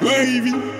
Baby.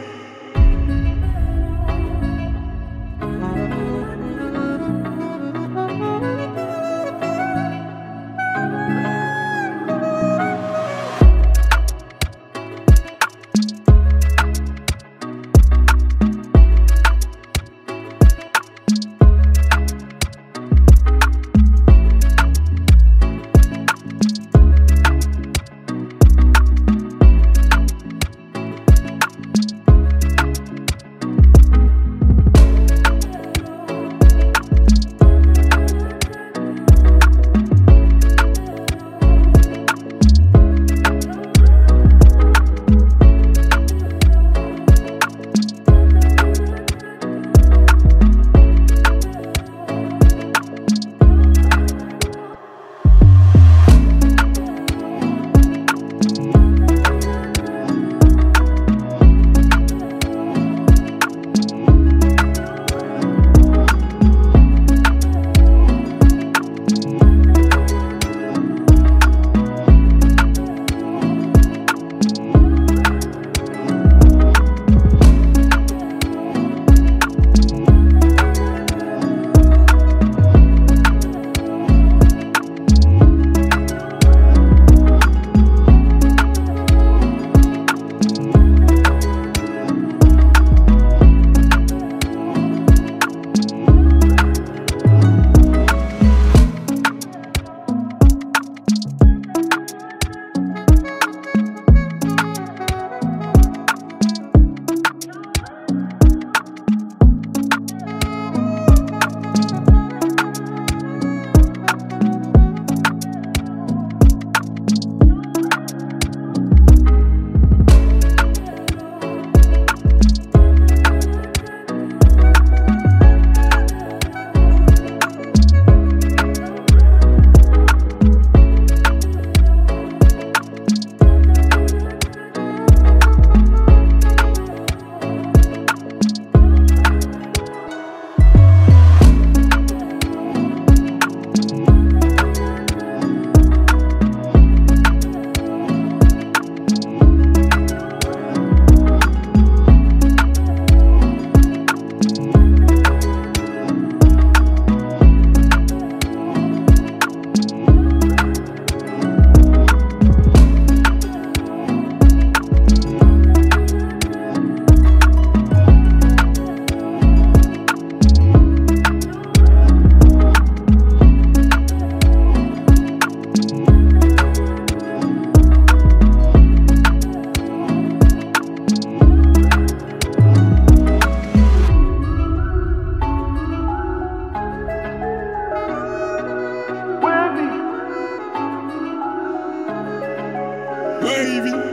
Wavy.